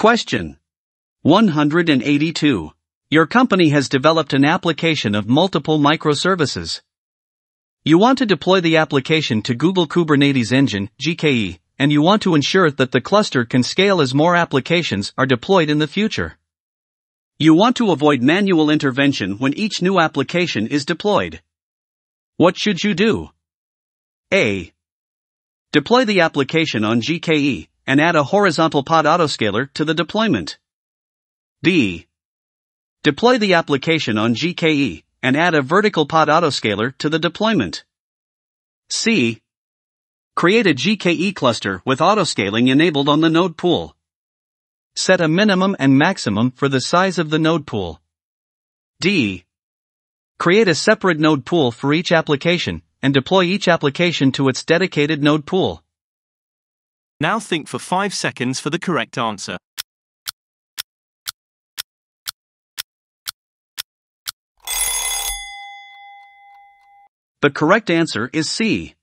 Question 182. Your company has developed an application of multiple microservices. You want to deploy the application to Google Kubernetes Engine, GKE, and you want to ensure that the cluster can scale as more applications are deployed in the future. You want to avoid manual intervention when each new application is deployed. What should you do? A. Deploy the application on GKE and add a horizontal pod autoscaler to the deployment. B. Deploy the application on GKE and add a vertical pod autoscaler to the deployment. C. Create a GKE cluster with autoscaling enabled on the node pool. Set a minimum and maximum for the size of the node pool. D. Create a separate node pool for each application and deploy each application to its dedicated node pool. Now think for 5 seconds for the correct answer. The correct answer is C.